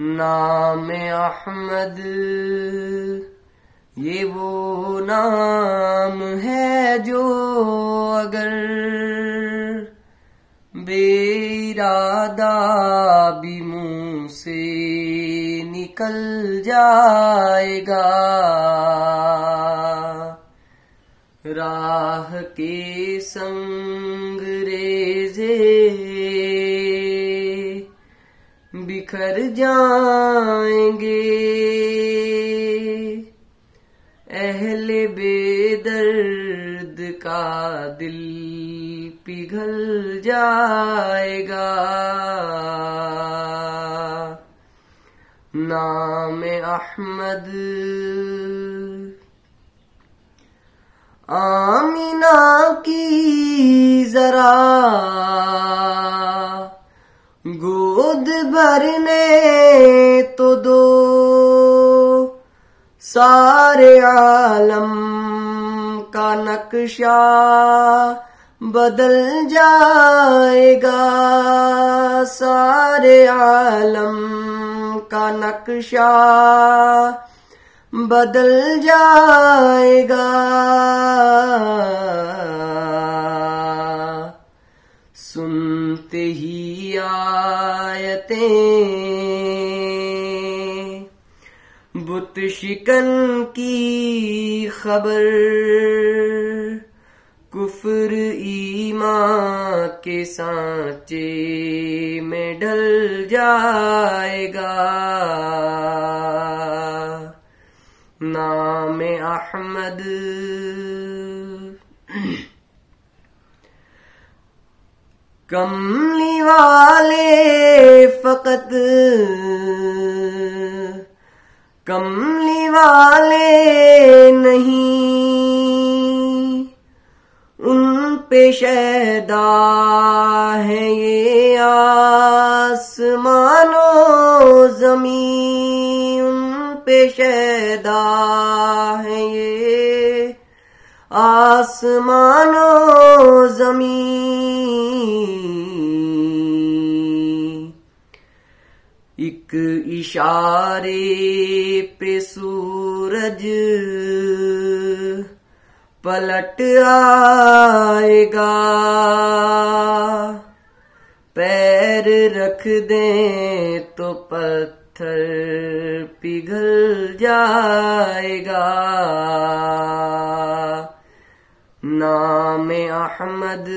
नाम अहमद। ये वो नाम है जो अगर बेरादा भी मुँह से निकल जाएगा। राह के संग रेजे बिखर जाएँगे। अहले बेदर्द का दिल पिघल जाएगा। नाम अहमद आमिना की जरा। गोद भरने तो दो। सारे आलम का नक्शा बदल जाएगा। सारे आलम का नक्शा बदल जाएगा। सुनते ही आयते। बुत शिकन की खबर, कुफर ईमा के सांचे में ढल जाएगा। नाम अहमद कमली वाले फकत। कमली वाले नहीं, उन पे शैदा है ये आसमानो जमी उन पे शैदा है ये आसमानो जमी एक इशारे पे सूरज पलट आएगा। पैर रख दें तो पत्थर पिघल जाएगा। नाम अहमद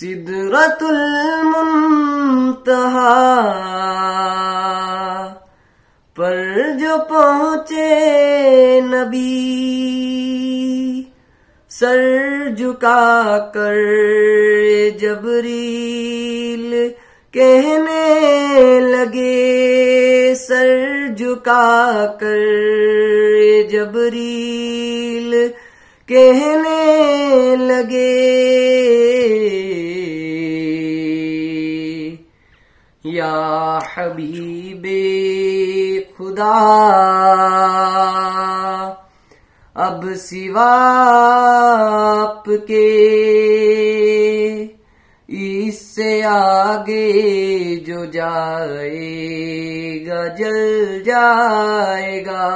सिदरतुल मुंतहा। पर जो पहुँचे नबी, सर झुका कर जबरील कहने लगे, सर झुका कर जबरील कहने लगे। या हबीबे खुदा अब सिवा आपके इससे आगे जो जाएगा जल जाएगा।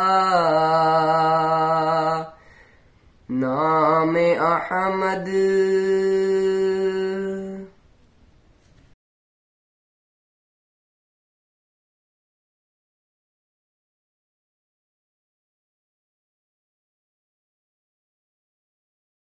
नाम अहमद